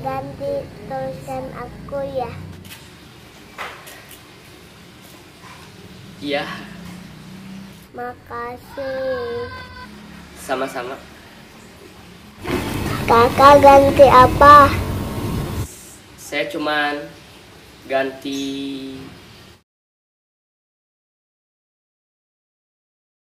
ganti tulisan aku ya. Iya, Makasih. sama-sama. Kakak ganti apa? Saya cuman ganti